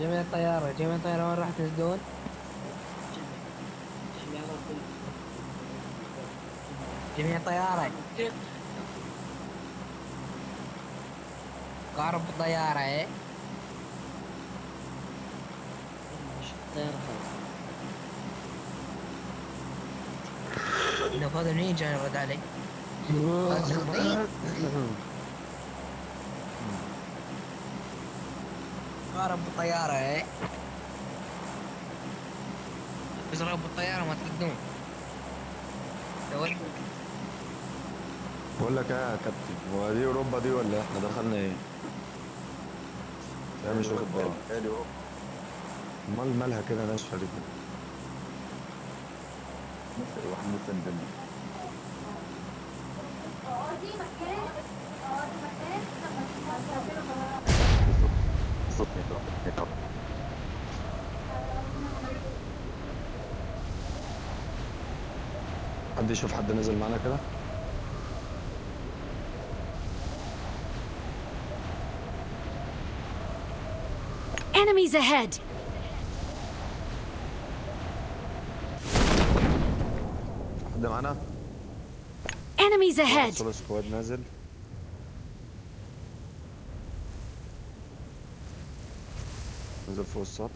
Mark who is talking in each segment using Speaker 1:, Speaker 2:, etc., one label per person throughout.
Speaker 1: جميع الطيارة جميع الطيارة وين راح تنزلون؟ جميع الطيارة قارب الطيارة إيه؟ نفذ منين جاي يرد علي؟ قارب بالطيارة إيه؟ ازرق بالطيارة ما تردون
Speaker 2: بقول لك إيه يا كابتن هو دي أوروبا دي ولا إحنا دخلنا إيه؟ أنا مش واخد بالي. أمال مالها كده ناشفه دي كده
Speaker 3: واحد يضرب يضرب
Speaker 2: حد يشوف حد نزل معانا كده؟
Speaker 4: Enemies ahead!
Speaker 2: حد معانا
Speaker 4: Enemies ahead!
Speaker 2: سولو سكواد نازل نزل فوق السطح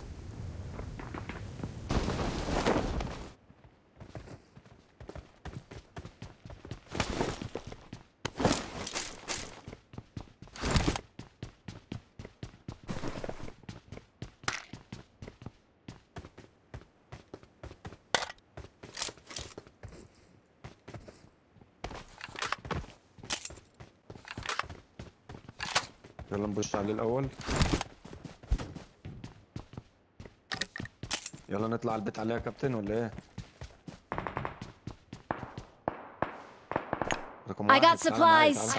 Speaker 2: يلا نبش عليه الأول. يلا نطلع البيت عليه يا كابتن ولا إيه؟ رقم
Speaker 4: I got supplies.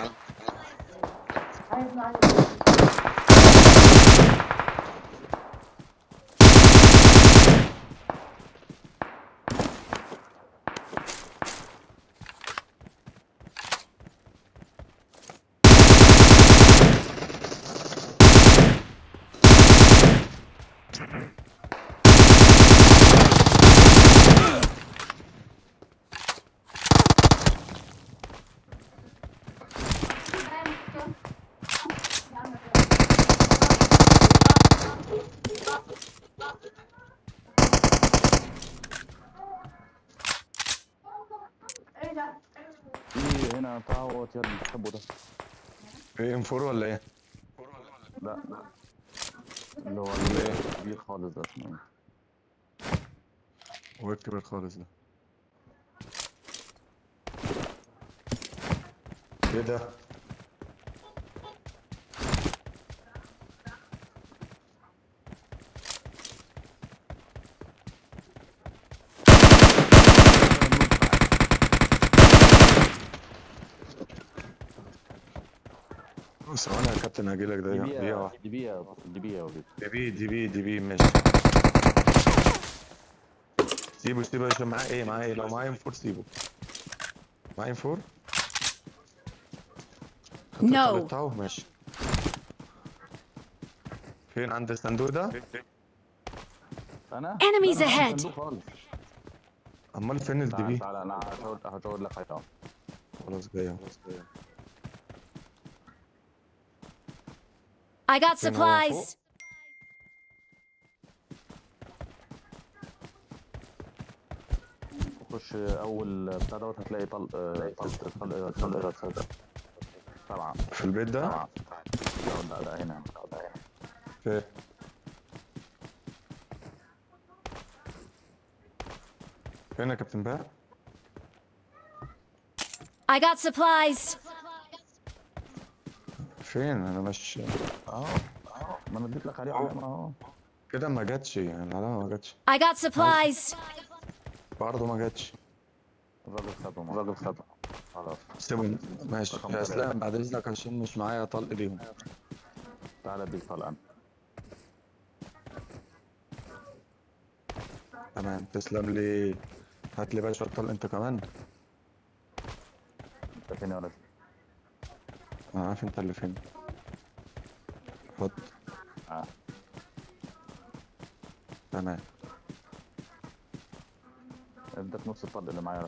Speaker 3: يا ابني بحبه ده.
Speaker 2: إيه ام 4 ولا إيه؟
Speaker 3: لا لا. اللي هو
Speaker 2: إيه؟
Speaker 3: الكبير خالص ده اسمه إيه؟
Speaker 2: هو الكبير خالص ده. إيه ده؟ ثواني يا كابتن هجيلك
Speaker 3: دي
Speaker 2: دقيقة. دقيقة
Speaker 3: بيها
Speaker 2: واحدة.
Speaker 3: دي بيها دي بيها
Speaker 2: دي بي دي بي دي بي ماشي. سيبه سيبه عشان معاه إيه؟ معاه إيه؟ لو معاه إم 4 سيبه. معاه إم 4
Speaker 4: No.
Speaker 2: بتاعه؟ ماشي. فين عند الصندوق ده؟
Speaker 3: أنا؟
Speaker 4: Enemies ahead.
Speaker 2: أمال فين الدي بي
Speaker 3: تعال أنا هشاور لك حاجة.
Speaker 2: خلاص جاي خلاص جاي
Speaker 4: I got
Speaker 2: Then go on
Speaker 4: supplies!
Speaker 3: خش أول بتاع دوت هتلاقي طلق آه، طلق طلق طلق طلق سبعه
Speaker 2: في البيت ده؟
Speaker 3: سبعه لا لا لا هنا. لا، لا، هنا
Speaker 2: فين فين يا كابتن بقى
Speaker 4: I got supplies!
Speaker 2: فين؟ أنا مش
Speaker 3: أهو أهو. ما أنا اديت لك عليه علامه أهو.
Speaker 2: كده ما جاتش يعني العلامه ما جاتش.
Speaker 4: I got supplies!
Speaker 2: برضه ما جاتش.
Speaker 3: الراجل خدهم الراجل خدهم خلاص.
Speaker 2: سيبهم ماشي. يا. اسلام بعد إذنك عشان مش معايا طلق ليهم
Speaker 3: تعالى اديك طلقة. أنا
Speaker 2: تمام. تسلم لي. هات لي بقى شوية طلق أنت كمان؟
Speaker 3: أنت فين يا ولد؟
Speaker 2: أنا عارف انت اللي فين. حط.
Speaker 3: آه.
Speaker 2: تمام.
Speaker 3: اديك نص الطلق اللي معايا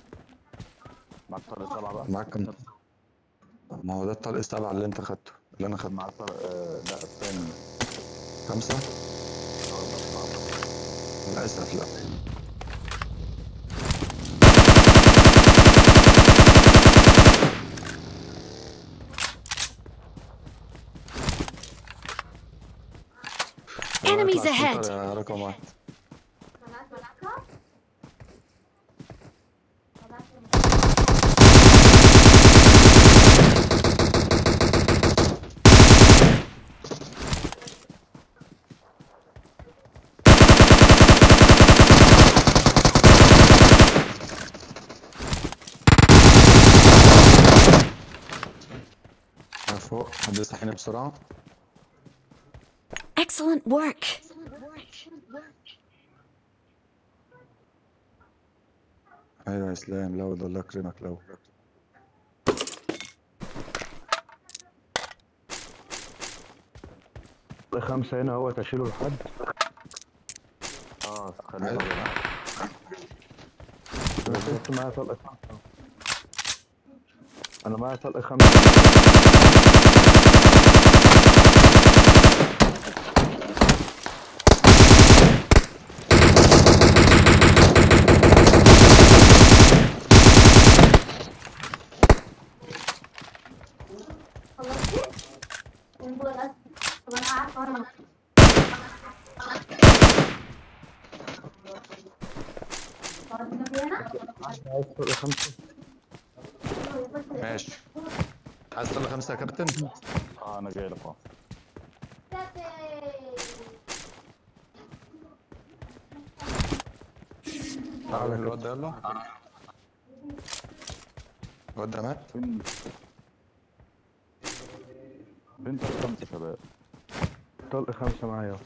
Speaker 3: معاك طلق سبعة بقى؟
Speaker 2: معاك ما هو ده الطلق السبعة اللي انت خدته اللي أنا خدته.
Speaker 3: معاك طلق آه لا الثاني.
Speaker 2: خمسة؟ للأسف لا
Speaker 4: Enemies
Speaker 2: اطلع
Speaker 4: ahead.
Speaker 2: السنتر يا رقم واحد
Speaker 5: منعت منعتها منعت
Speaker 2: أنا فوق حد يصحيني بسرعة
Speaker 4: Excellent work.
Speaker 2: أيوه يا إسلام لو ده الله يكرمك لو.
Speaker 6: خمسة هنا هو تشيله لحد.
Speaker 3: آه خليه.
Speaker 6: أنا معايا طلقة خمسة. أنا معايا طلقة خمسة
Speaker 5: خلصتي؟ ونقول بس طب أنا عارفه انا خلصنا في هنا؟
Speaker 6: عايز طلقة خمسة؟
Speaker 2: ماشي. عايز طلق خمسة يا كابتن؟
Speaker 3: آه أنا جاي لك أهو.
Speaker 2: تعالى الواد ده يلا. الواد ده مات.
Speaker 3: فين؟ فين طلق خمسة شباب؟
Speaker 6: طلقة خمسة معايا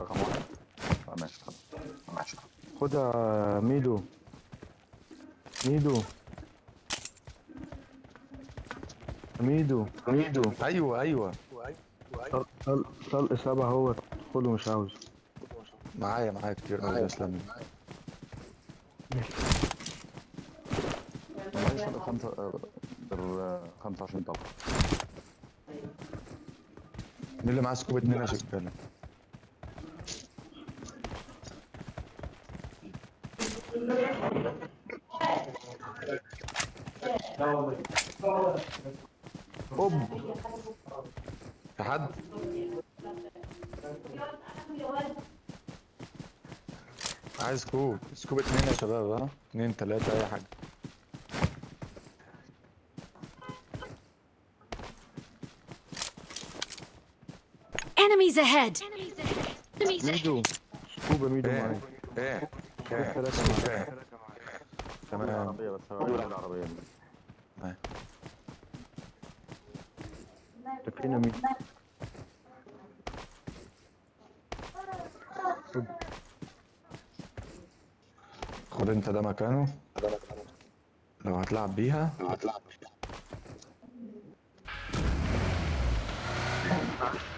Speaker 3: رقم واحد آه ماشي خلاص ماشي
Speaker 6: خدها ميدو. ميدو. ميدو. ميدو.
Speaker 2: أيوه أيوه.
Speaker 6: طلق طلق سبعة هو. خده مش عاوزه
Speaker 2: معايا معايا كتير قوي يا
Speaker 3: إسلام. طلق خمسه غير آه، 25 طلق
Speaker 2: مين اللي معاه scope اتنين يا شكالة
Speaker 6: اوب
Speaker 2: في حد؟ عايز scope. scope اتنين يا شباب ها؟ اتنين تلاتة أي حاجة.
Speaker 4: Enemies ahead.
Speaker 6: ميدو. سكوبة ميدو
Speaker 2: إيه
Speaker 6: معايا.
Speaker 2: إيه
Speaker 6: إيه
Speaker 2: سكوب إيه تمام.
Speaker 3: العربية بس هو
Speaker 6: فين ميدو
Speaker 2: خد. انت ده مكانه. لو هتلعب بيها.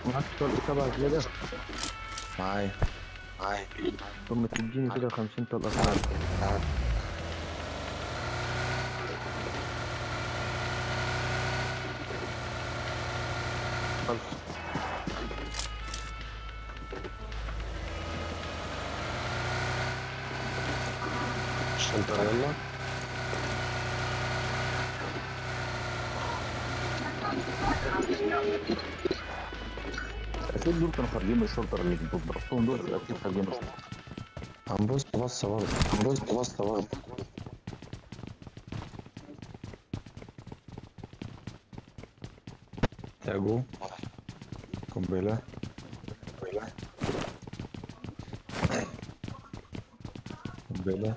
Speaker 6: معاك طلق سبعة زيادة
Speaker 2: معايا. معايا
Speaker 6: طب ما تديني كده خمسين طلقة.
Speaker 2: تعال.
Speaker 6: سبعة
Speaker 3: خارجين الشرطه اللي أنتوا ضربتهم دول أكيد خارجين من الشرطه
Speaker 2: هنبص بصة برضه هنبص بصة برضه تاجو قنبلة. قنبلة. قنبلة.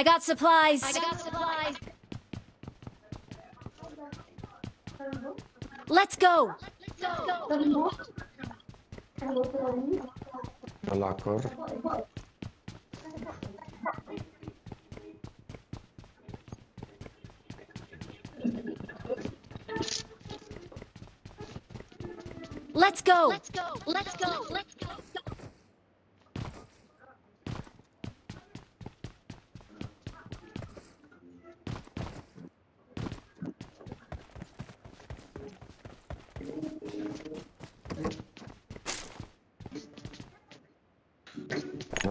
Speaker 4: I got supplies. I got supplies. Let's go. Let's go. Let's go. Let's go. Let's go.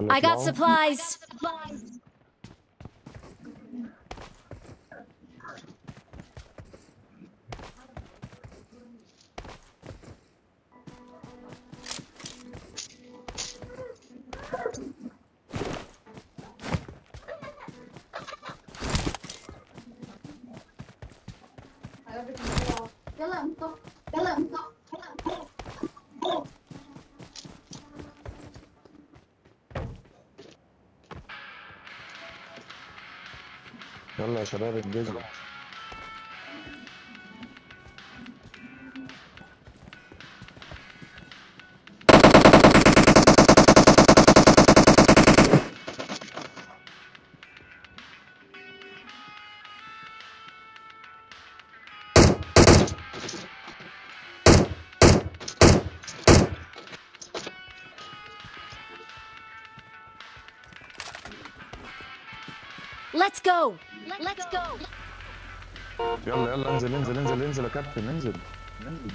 Speaker 4: I got supplies.
Speaker 2: شباب انجزوا
Speaker 4: Let's go. Let's go.
Speaker 2: يلا يلا انزل انزل انزل انزل يا كابتن انزل انزل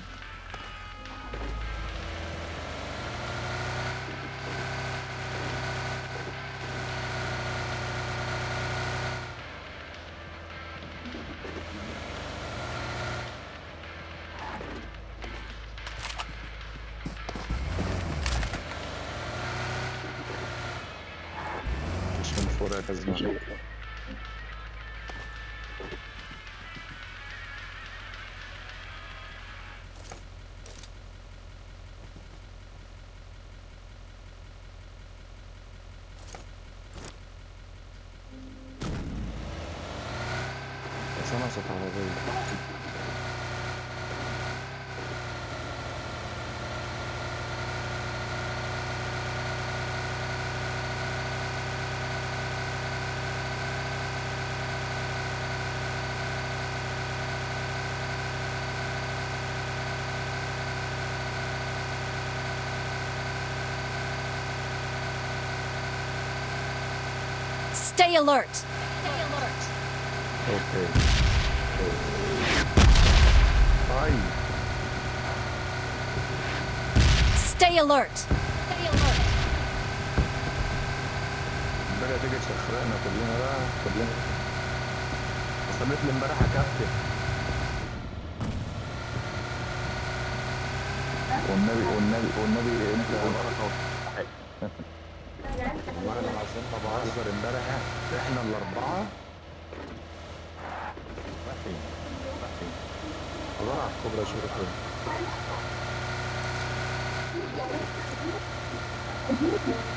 Speaker 2: بس أنا صوت عربية
Speaker 4: Stay alert.
Speaker 2: أوكي
Speaker 4: Stay alert.
Speaker 2: بقى تيجي تشخرنا كلنا بقى كلنا. وصلت لي امبارح كابتن.
Speaker 3: والنبي والنبي والنبي إنت بركه
Speaker 2: والله العظيم ما بهزر امبارح. إحنا الأربعة.
Speaker 3: وحي وحي
Speaker 2: الله على الكوبرا شوف حد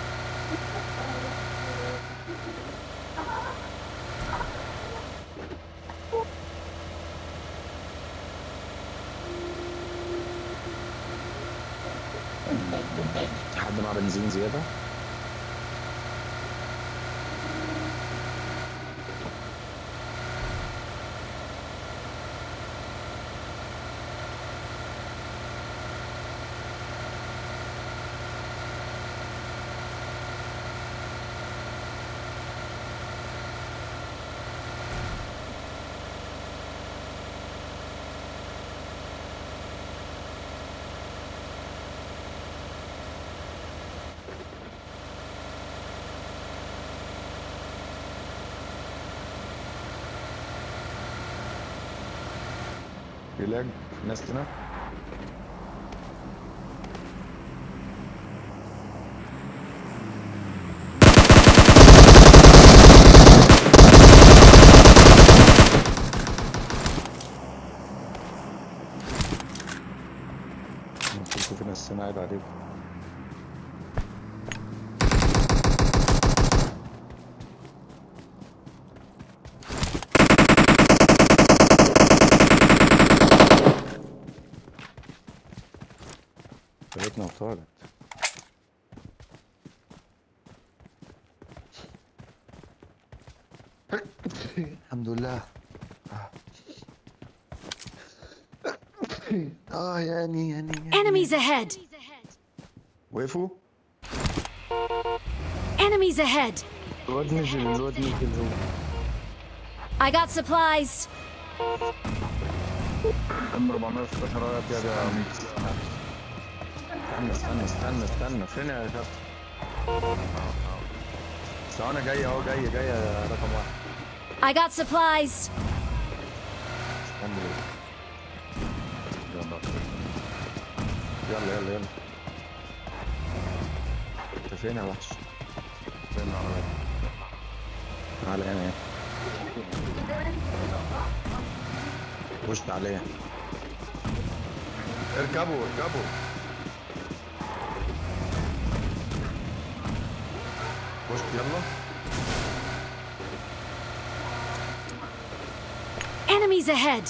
Speaker 2: علاج ناس هنا في ناس هنا عليكم. وطارت الحمد لله آه يعني يعني يعني
Speaker 4: Enemies ahead!
Speaker 2: وقفوا
Speaker 4: Enemies ahead!
Speaker 6: الواد نزل الواد نزل هو
Speaker 4: I got supplies!
Speaker 3: أم 416 رايح يا ده
Speaker 2: استنى استنى استنى استنى. فين يا كابتن ثواني جاي اهو جاي جاي يا رقم واحد.
Speaker 4: I got supplies!
Speaker 2: استنى. يلا. يلا يلا انت فين يا وحش؟
Speaker 3: فين العربية؟
Speaker 2: تعالى هنا اهي وش عليا اركبوا اركبوا. وش يلا
Speaker 4: Enemies ahead!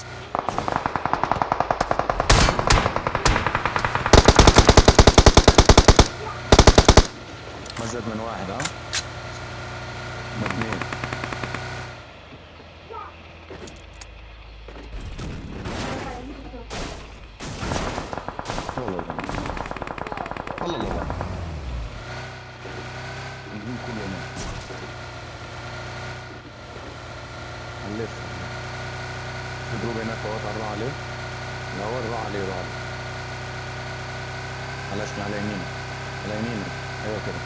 Speaker 2: مزد من واحد ها من اثنين الله الله الله الله الهجوم كله هنا هنلف في جروب هناك اهو تعرضوا عليه لا هو روح عليه روح عليه على شمال على يمينك على يمينك أيوه كده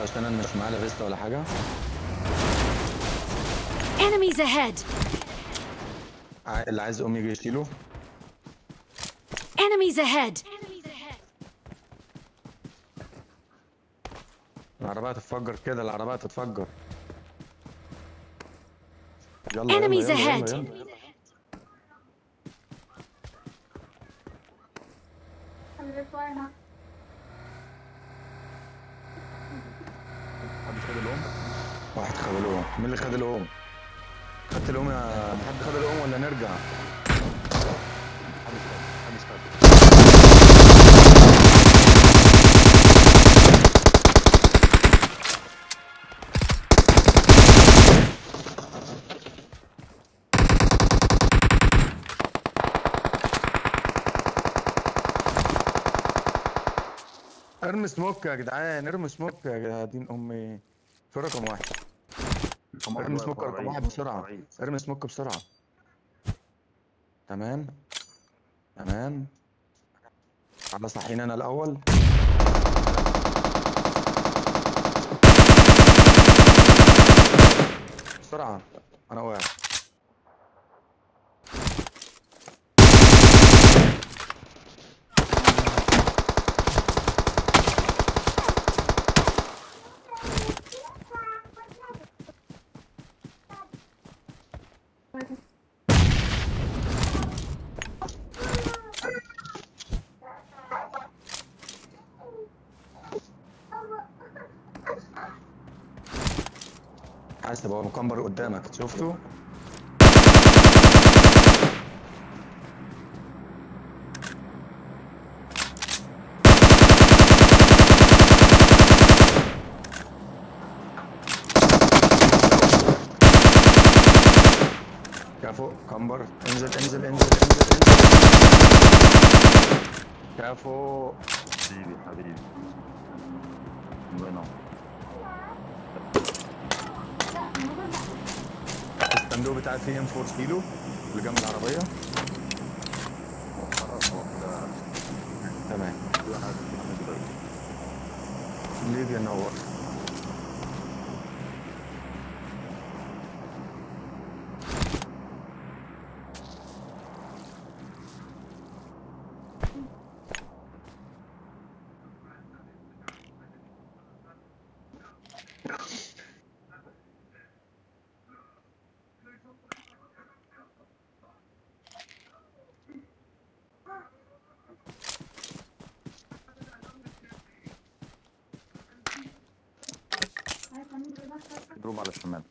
Speaker 2: عشان أنا مش معايا فيستا ولا حاجة
Speaker 4: Enemies ahead!
Speaker 2: اللي عايز يقوم يجي يشيله
Speaker 4: Enemies ahead!
Speaker 2: العربية تتفجر كده العربية تتفجر يلا يلا
Speaker 4: Enemies ahead.
Speaker 2: يلا,
Speaker 3: حد خد الام؟
Speaker 2: واحد خد الأم مين اللي خد الأم؟ خدت الأم يا حد خد الأم ولا نرجع؟ ارمي سموك يا جدعان ارمي سموك يا جدعان أمي في رقم واحد ارمي سموك رقم واحد بسرعة. ارمي سموك بسرعة. تمام. تمام. على صحينا أنا الأول. بسرعة. أنا واقع. عايز تبقى مكمبر قدامك شفته؟ كفو كمبر انزل انزل انزل انزل انزل.
Speaker 3: حبيبي حبيبي. الله ينور.
Speaker 2: الصندوق بتاعي فيه ام 4 كيلو اللي جنب
Speaker 3: كده
Speaker 2: تمام. ليبيا نور
Speaker 3: Rumalısın ben.